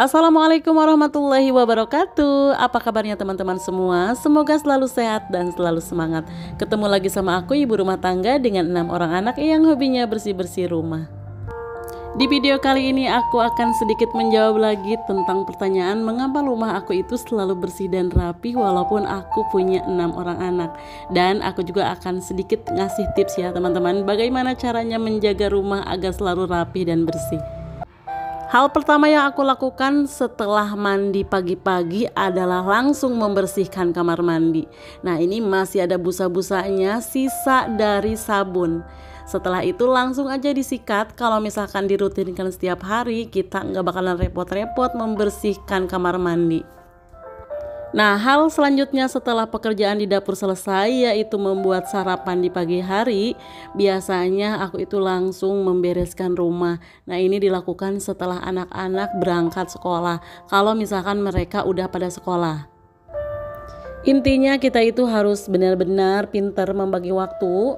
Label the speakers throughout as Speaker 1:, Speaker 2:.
Speaker 1: Assalamualaikum warahmatullahi wabarakatuh. Apa kabarnya teman-teman semua? Semoga selalu sehat dan selalu semangat. Ketemu lagi sama aku ibu rumah tangga dengan enam orang anak yang hobinya bersih-bersih rumah. Di video kali ini aku akan sedikit menjawab lagi tentang pertanyaan Mengapa rumah aku itu selalu bersih dan rapi walaupun aku punya enam orang anak? Dan aku juga akan sedikit ngasih tips ya teman-teman Bagaimana caranya menjaga rumah agar selalu rapi dan bersih Hal pertama yang aku lakukan setelah mandi pagi-pagi adalah langsung membersihkan kamar mandi. Nah, ini masih ada busa-busanya sisa dari sabun. Setelah itu langsung aja disikat. Kalau misalkan dirutinkan setiap hari, kita nggak bakalan repot-repot membersihkan kamar mandi. Nah, hal selanjutnya setelah pekerjaan di dapur selesai yaitu membuat sarapan di pagi hari, biasanya aku itu langsung membereskan rumah. Nah, ini dilakukan setelah anak-anak berangkat sekolah. Kalau misalkan mereka udah pada sekolah. Intinya kita itu harus benar-benar pintar membagi waktu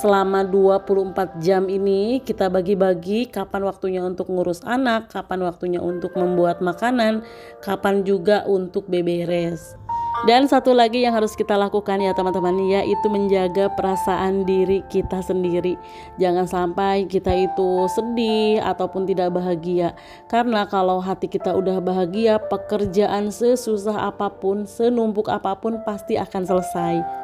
Speaker 1: selama 24 jam ini kita bagi-bagi kapan waktunya untuk ngurus anak, kapan waktunya untuk membuat makanan, kapan juga untuk beberes. Dan satu lagi yang harus kita lakukan ya teman-teman yaitu menjaga perasaan diri kita sendiri. Jangan sampai kita itu sedih ataupun tidak bahagia. Karena kalau hati kita udah bahagia, pekerjaan sesusah apa pun, senumpuk apa pun pasti akan selesai.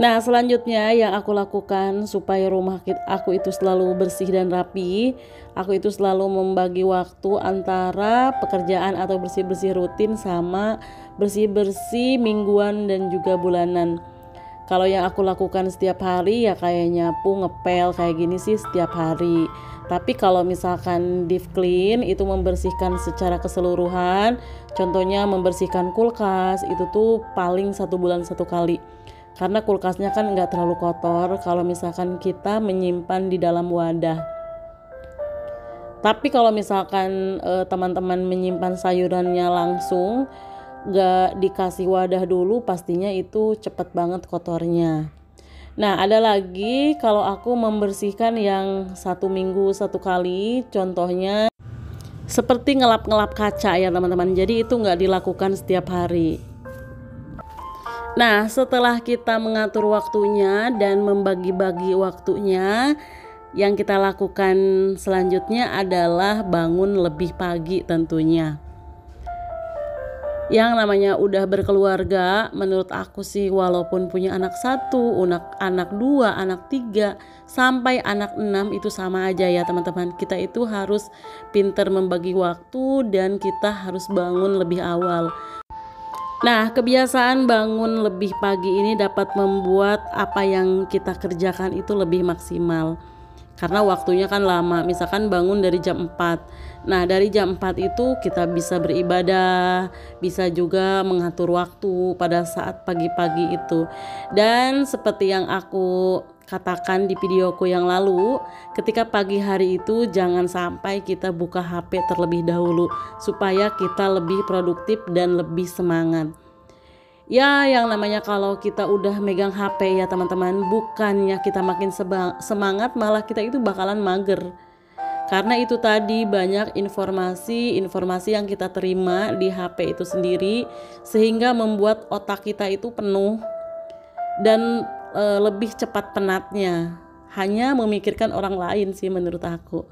Speaker 1: Nah, selanjutnya yang aku lakukan supaya rumah aku itu selalu bersih dan rapi, aku itu selalu membagi waktu antara pekerjaan atau bersih-bersih rutin sama bersih-bersih mingguan dan juga bulanan. Kalau yang aku lakukan setiap hari ya kayak nyapu, ngepel kayak gini sih setiap hari. Tapi kalau misalkan deep clean itu membersihkan secara keseluruhan, contohnya membersihkan kulkas itu tuh paling satu bulan satu kali karena kulkasnya kan nggak terlalu kotor kalau misalkan kita menyimpan di dalam wadah tapi kalau misalkan eh, teman-teman menyimpan sayurannya langsung nggak dikasih wadah dulu pastinya itu cepet banget kotornya Nah, ada lagi kalau aku membersihkan yang satu minggu satu kali, contohnya seperti ngelap-ngelap kaca ya teman-teman. Jadi itu nggak dilakukan setiap hari. Nah, setelah kita mengatur waktunya dan membagi-bagi waktunya, yang kita lakukan selanjutnya adalah bangun lebih pagi tentunya. Yang namanya udah berkeluarga, menurut aku sih walaupun punya anak satu, anak anak dua, anak tiga, sampai anak enam itu sama aja ya teman-teman. Kita itu harus pinter membagi waktu dan kita harus bangun lebih awal Nah, kebiasaan bangun lebih pagi ini dapat membuat apa yang kita kerjakan itu lebih maksimal. Karena waktunya kan lama, misalkan bangun dari jam 4. Nah, dari jam 4 itu kita bisa beribadah, bisa juga mengatur waktu pada saat pagi-pagi itu. Dan seperti yang aku katakan di videoku yang lalu, ketika pagi hari itu jangan sampai kita buka HP terlebih dahulu supaya kita lebih produktif dan lebih semangat. Ya, yang namanya kalau kita udah megang HP ya teman-teman, bukannya kita makin semangat, malah kita itu bakalan mager. Karena itu tadi banyak informasi-informasi yang kita terima di HP itu sendiri sehingga membuat otak kita itu penuh dan e, lebih cepat penatnya. Hanya memikirkan orang lain sih menurut aku.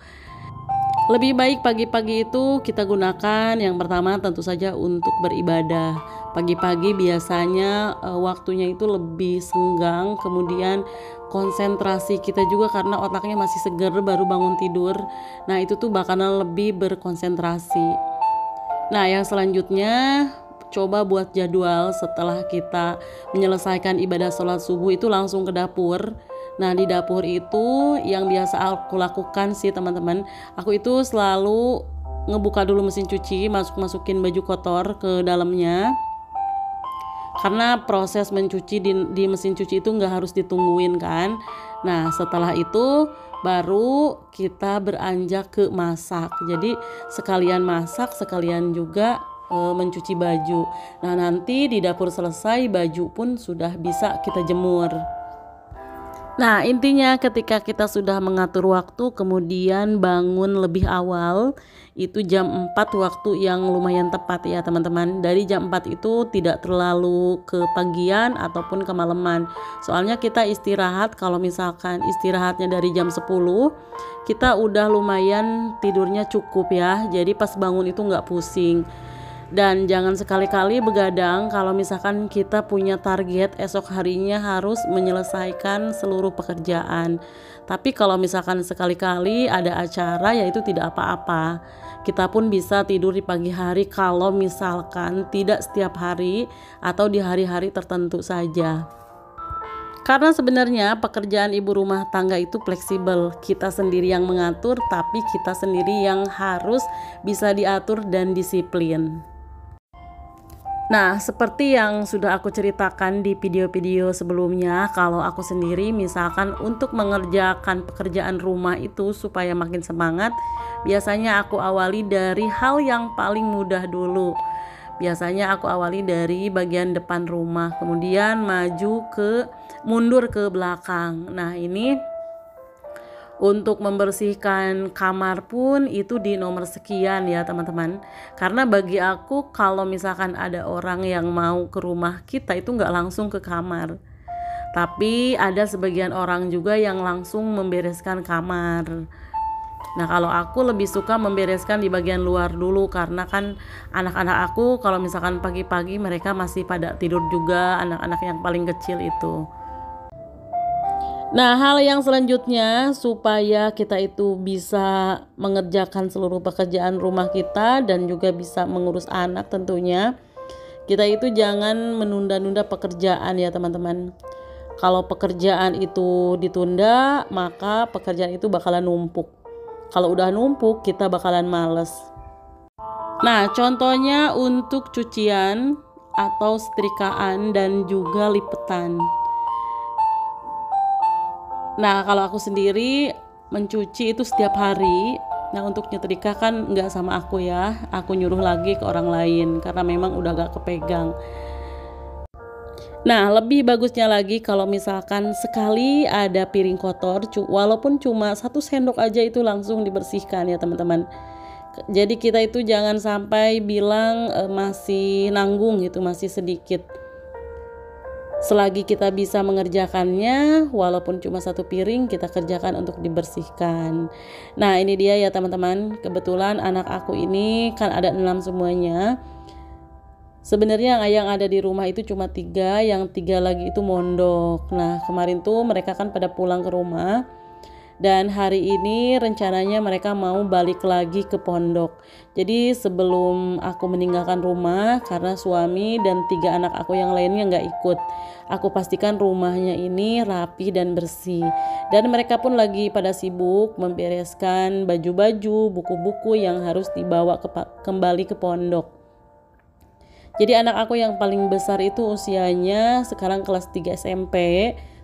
Speaker 1: Lebih baik pagi-pagi itu kita gunakan yang pertama tentu saja untuk beribadah. Pagi-pagi biasanya e, waktunya itu lebih senggang kemudian konsentrasi kita juga karena otaknya masih segar baru bangun tidur. Nah itu tuh bakalan lebih berkonsentrasi. Nah yang selanjutnya coba buat jadwal setelah kita menyelesaikan ibadah sholat subuh itu langsung ke dapur. Nah di dapur itu yang biasa aku lakukan sih teman-teman Aku itu selalu ngebuka dulu mesin cuci Masuk-masukin baju kotor ke dalamnya. Karena proses mencuci di, di mesin cuci itu nggak harus ditungguin kan. Nah setelah itu baru kita beranjak ke masak. Jadi sekalian masak sekalian juga e, mencuci baju. Nah, nanti di dapur selesai, baju pun sudah bisa kita jemur. Nah, intinya ketika kita sudah mengatur waktu, kemudian bangun lebih awal, itu jam 4 waktu yang lumayan tepat ya teman-teman. Dari jam 4 itu tidak terlalu ke pagian ataupun kemalaman. Soalnya kita istirahat, kalau misalkan istirahatnya dari jam 10, kita udah lumayan tidurnya cukup ya. Jadi pas bangun itu nggak pusing dan jangan sekali-kali begadang kalau misalkan kita punya target esok harinya harus menyelesaikan seluruh pekerjaan. Tapi kalau misalkan sekali-kali ada acara ya itu tidak apa-apa. Kita pun bisa tidur di pagi hari kalau misalkan tidak setiap hari atau di hari-hari tertentu saja. Karena sebenarnya pekerjaan ibu rumah tangga itu fleksibel. Kita sendiri yang mengatur, tapi kita sendiri yang harus bisa diatur dan disiplin. Nah, seperti yang sudah aku ceritakan di video-video sebelumnya, kalau aku sendiri misalkan untuk mengerjakan pekerjaan rumah itu supaya makin semangat, biasanya aku awali dari hal yang paling mudah dulu. Biasanya aku awali dari bagian depan rumah, kemudian maju ke mundur ke belakang. Nah, ini untuk membersihkan kamar pun itu di nomor sekian ya teman-teman. Karena bagi aku kalau misalkan ada orang yang mau ke rumah kita itu nggak langsung ke kamar. Tapi ada sebagian orang juga yang langsung membereskan kamar. Nah kalau aku lebih suka membereskan di bagian luar dulu karena kan anak-anak aku kalau misalkan pagi-pagi mereka masih pada tidur juga anak-anak yang paling kecil itu. Nah, hal yang selanjutnya supaya kita itu bisa mengerjakan seluruh pekerjaan rumah kita dan juga bisa mengurus anak tentunya. Kita itu jangan menunda-nunda pekerjaan ya, teman-teman. Kalau pekerjaan itu ditunda, maka pekerjaan itu bakalan numpuk. Kalau udah numpuk, kita bakalan males. Nah, contohnya untuk cucian atau setrikaan dan juga lipetan. Nah kalau aku sendiri mencuci itu setiap hari. Nah untuk nyetrika kan nggak sama aku ya, aku nyuruh lagi ke orang lain karena memang udah gak kepegang. Nah, lebih bagusnya lagi kalau misalkan sekali ada piring kotor, walaupun cuma satu sendok aja itu langsung dibersihkan ya teman-teman. Jadi kita itu jangan sampai bilang e, masih nanggung gitu, masih sedikit Selagi kita bisa mengerjakannya, walaupun cuma satu piring, kita kerjakan untuk dibersihkan. Nah, ini dia ya teman-teman. Kebetulan anak aku ini kan ada enam semuanya. Sebenarnya yang ada di rumah itu cuma tiga, yang tiga lagi itu mondok. Nah, kemarin tuh mereka kan pada pulang ke rumah dan hari ini rencananya mereka mau balik lagi ke pondok. Jadi sebelum aku meninggalkan rumah karena suami dan tiga anak aku yang lainnya nggak ikut, aku pastikan rumahnya ini rapi dan bersih. Dan mereka pun lagi pada sibuk membereskan baju-baju, buku-buku yang harus dibawa ke, kembali ke pondok. Jadi anak aku yang paling besar itu usianya sekarang kelas 3 SMP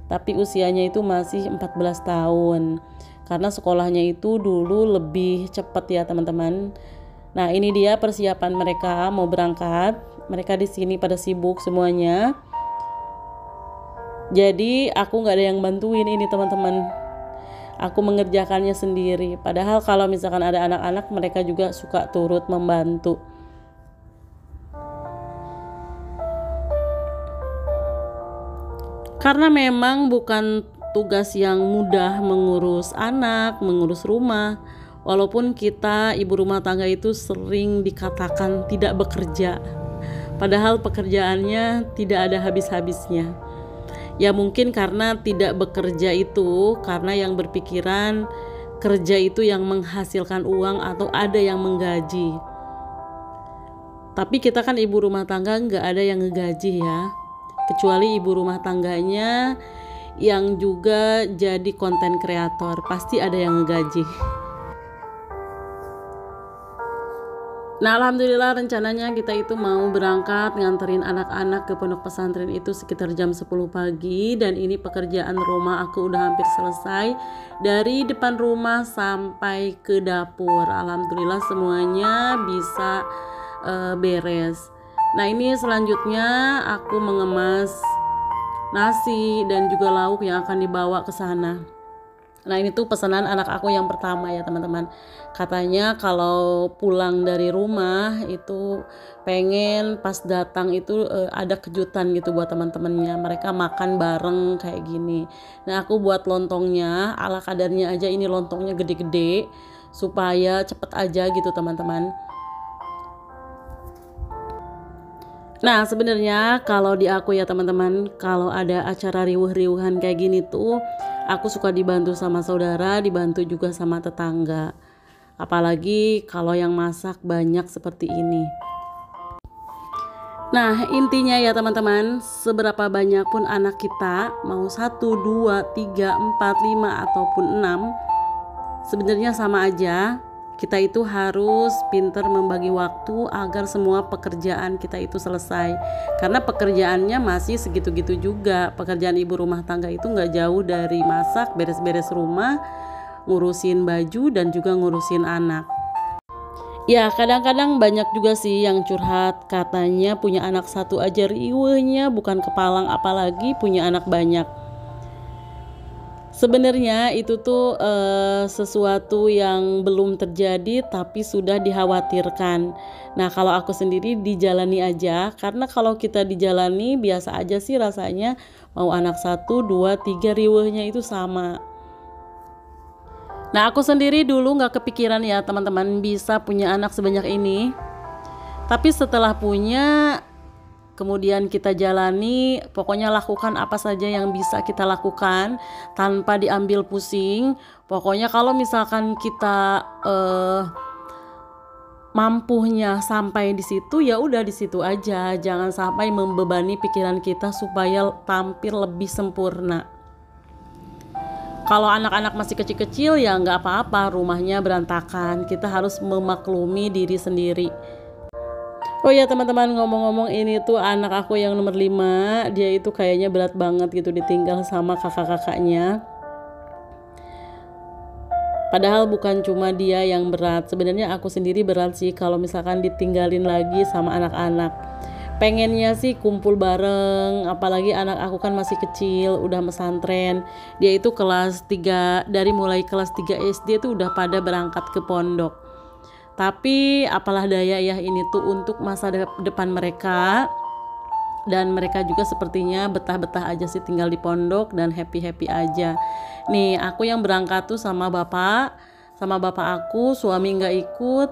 Speaker 1: tapi usianya itu masih 14 tahun. Karena sekolahnya itu dulu lebih cepat ya teman-teman. Nah ini dia persiapan mereka mau berangkat. Mereka di sini pada sibuk semuanya. Jadi aku nggak ada yang bantuin ini teman-teman. Aku mengerjakannya sendiri. Padahal kalau misalkan ada anak-anak mereka juga suka turut membantu karena memang bukan tugas yang mudah mengurus anak, mengurus rumah. Walaupun kita ibu rumah tangga itu sering dikatakan tidak bekerja, padahal pekerjaannya tidak ada habis-habisnya. Ya mungkin karena tidak bekerja itu karena yang berpikiran kerja itu yang menghasilkan uang atau ada yang menggaji. Tapi kita kan ibu rumah tangga nggak ada yang ngegaji ya kecuali ibu rumah tangganya yang juga jadi konten kreator. Pasti ada yang ngegaji. Nah Alhamdulillah rencananya kita itu mau berangkat nganterin anak-anak ke pondok pesantren itu sekitar jam 10 pagi. Dan ini pekerjaan rumah aku udah hampir selesai. Dari depan rumah sampai ke dapur. Alhamdulillah semuanya bisa uh, beres Nah ini selanjutnya aku mengemas nasi dan juga lauk yang akan dibawa ke sana. Nah ini tuh pesanan anak aku yang pertama ya teman-teman. Katanya kalau pulang dari rumah itu pengen pas datang itu uh, ada kejutan gitu buat teman-temannya. Mereka makan bareng kayak gini. Nah aku buat lontongnya ala kadarnya aja ini lontongnya gede-gede supaya cepet aja gitu teman-teman. Nah sebenarnya kalau di aku ya teman-teman kalau ada acara riuh-riuhan kayak gini tuh aku suka dibantu sama saudara, dibantu juga sama tetangga. Apalagi kalau yang masak banyak seperti ini. Nah, intinya ya teman-teman, seberapa banyak pun anak kita, mau satu, dua, tiga, empat, lima, ataupun enam, sebenarnya sama aja kita itu harus pinter membagi waktu agar semua pekerjaan kita itu selesai. Karena pekerjaannya masih segitu-gitu juga. Pekerjaan ibu rumah tangga itu nggak jauh dari masak beres-beres rumah ngurusin baju dan juga ngurusin anak. Ya kadang-kadang banyak juga sih yang curhat. Katanya punya anak satu aja riwehnya bukan kepalang apalagi punya anak banyak Sebenarnya itu tuh uh, sesuatu yang belum terjadi tapi sudah dikhawatirkan. Nah, kalau aku sendiri dijalani aja karena kalau kita dijalani biasa aja sih rasanya mau anak satu, dua, tiga riwehnya itu sama. Nah, aku sendiri dulu nggak kepikiran ya teman-teman bisa punya anak sebanyak ini. Tapi setelah punya kemudian kita jalani pokoknya lakukan apa saja yang bisa kita lakukan tanpa diambil pusing. Pokoknya kalau misalkan kita uh, mampunya sampai di situ ya udah di situ aja. Jangan sampai membebani pikiran kita supaya tampil lebih sempurna. Kalau anak-anak masih kecil-kecil ya nggak apa-apa rumahnya berantakan. Kita harus memaklumi diri sendiri Oh ya teman-teman ngomong-ngomong ini tuh anak aku yang nomor 5 Dia itu kayaknya berat banget gitu ditinggal sama kakak-kakaknya. Padahal bukan cuma dia yang berat. Sebenarnya aku sendiri berat sih kalau misalkan ditinggalin lagi sama anak-anak. Pengennya sih kumpul bareng Apalagi anak aku kan masih kecil Udah mesantren Dia itu kelas 3 Dari mulai kelas 3 SD tuh udah pada berangkat ke pondok tapi apalah daya ya ini tuh untuk masa depan mereka dan mereka juga sepertinya betah-betah aja sih tinggal di pondok dan happy-happy aja. Nih, aku yang berangkat tuh sama bapak, sama bapak aku, suami nggak ikut.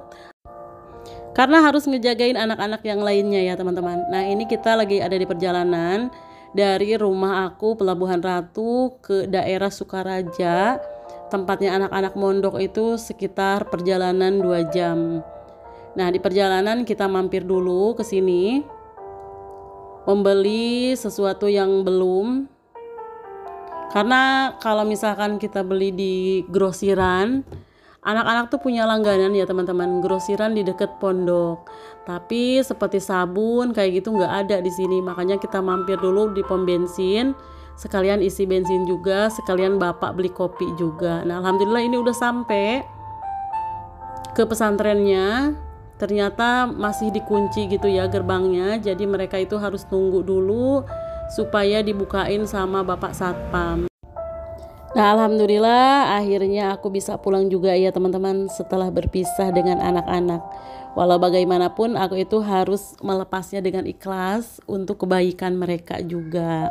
Speaker 1: Karena harus ngejagain anak-anak yang lainnya ya teman-teman. Nah ini kita lagi ada di perjalanan dari rumah aku Pelabuhan Ratu ke daerah Sukaraja tempatnya anak-anak mondok itu sekitar perjalanan 2 jam. Nah, di perjalanan kita mampir dulu ke sini membeli sesuatu yang belum. Karena kalau misalkan kita beli di grosiran anak-anak tuh punya langganan ya teman-teman. Grosiran di deket pondok. Tapi seperti sabun kayak gitu nggak ada di sini. Makanya kita mampir dulu di pom bensin sekalian isi bensin juga sekalian bapak beli kopi juga. Nah alhamdulillah ini udah sampai ke pesantrennya. Ternyata masih dikunci gitu ya gerbangnya jadi mereka itu harus tunggu dulu supaya dibukain sama bapak satpam Nah alhamdulillah akhirnya aku bisa pulang juga ya teman-teman setelah berpisah dengan anak-anak. Walau bagaimanapun aku itu harus melepasnya dengan ikhlas untuk kebaikan mereka juga.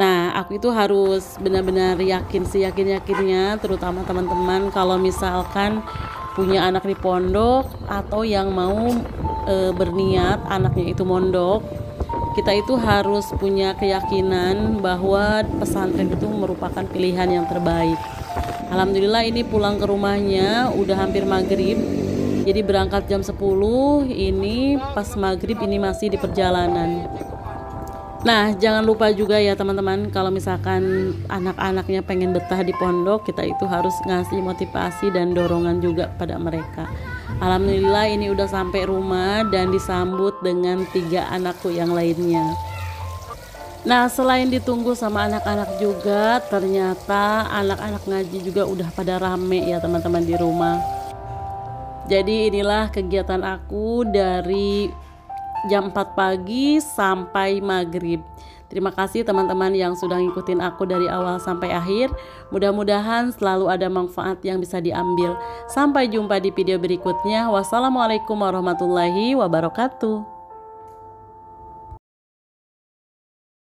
Speaker 1: Nah aku itu harus benar-benar yakin seyakin-yakinnya terutama teman-teman kalau misalkan punya anak di pondok atau yang mau e, berniat anaknya itu mondok kita itu harus punya keyakinan bahwa pesantren itu merupakan pilihan yang terbaik. Alhamdulillah ini pulang ke rumahnya udah hampir maghrib. Jadi berangkat jam 10 ini pas maghrib ini masih di perjalanan. Nah, jangan lupa juga ya teman-teman kalau misalkan anak-anaknya pengen betah di pondok, kita itu harus ngasih motivasi dan dorongan juga pada mereka. Alhamdulillah ini udah sampai rumah dan disambut dengan tiga anakku yang lainnya. Nah, selain ditunggu sama anak-anak juga, ternyata anak-anak ngaji juga udah pada rame ya teman-teman di rumah. Jadi inilah kegiatan aku dari jam 4 pagi sampai maghrib Terima kasih teman-teman yang sudah ngikutin aku dari awal sampai akhir. Mudah-mudahan selalu ada manfaat yang bisa diambil. Sampai jumpa di video berikutnya. Wassalamualaikum warahmatullahi wabarakatuh.